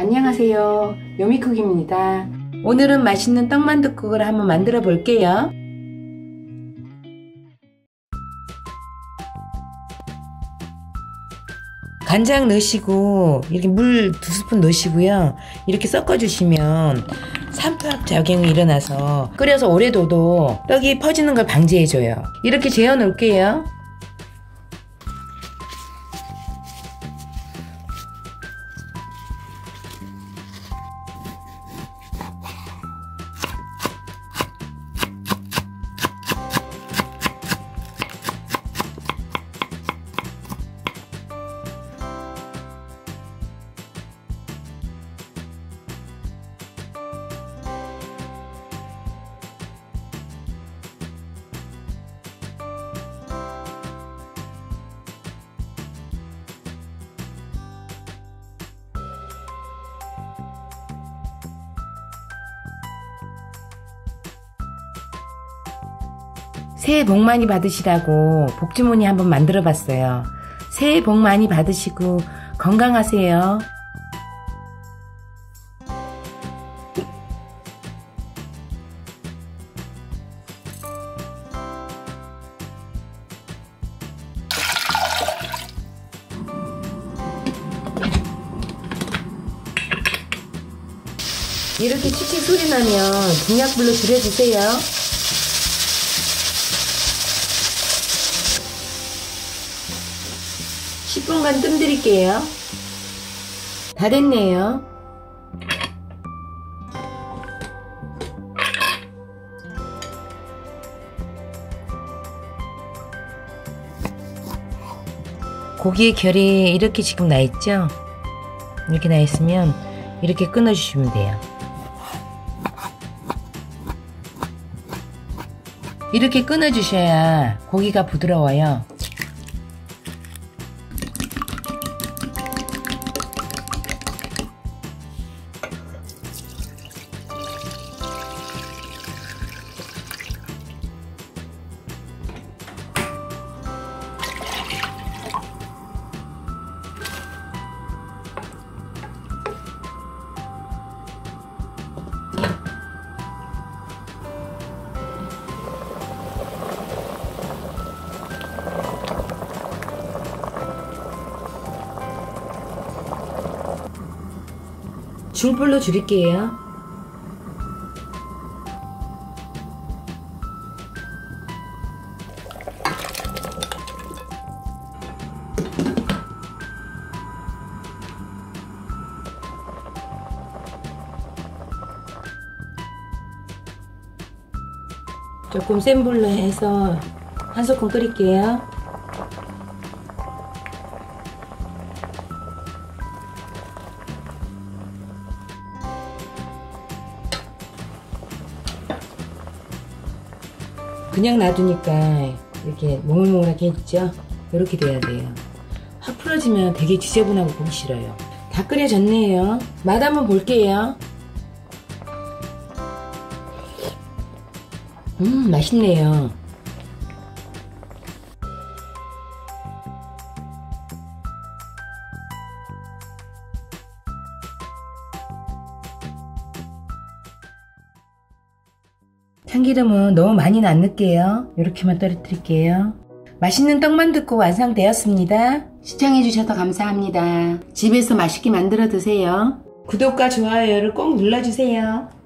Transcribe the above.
안녕하세요. 요미쿡입니다. 오늘은 맛있는 떡만둣국을 한번 만들어 볼게요. 간장 넣으시고 이렇게 물 두 스푼 넣으시고요. 이렇게 섞어 주시면 삼투압 작용이 일어나서 끓여서 오래 둬도 떡이 퍼지는 걸 방지해 줘요. 이렇게 재어 놓을게요. 새해 복 많이 받으시라고 복주머니 한번 만들어 봤어요. 새해 복 많이 받으시고 건강하세요. 이렇게 칙칙 소리 나면 중약불로 줄여주세요. 10분간 뜸 드릴게요. 다 됐네요. 고기의 결이 이렇게 지금 나 있죠? 이렇게 나 있으면 이렇게 끊어주시면 돼요. 이렇게 끊어주셔야 고기가 부드러워요. 중불로 줄일게요. 조금 센 불로 해서 한 소끔 끓일게요. 그냥 놔두니까 이렇게 몽글몽글하게 있죠? 이렇게 돼야 돼요. 확 풀어지면 되게 지저분하고 보기 싫어요. 다 끓여졌네요. 맛 한번 볼게요. 음, 맛있네요. 참기름은 너무 많이는 안 넣을게요. 이렇게만 떨어뜨릴게요. 맛있는 떡만둣국 완성되었습니다. 시청해주셔서 감사합니다. 집에서 맛있게 만들어 드세요. 구독과 좋아요를 꼭 눌러주세요.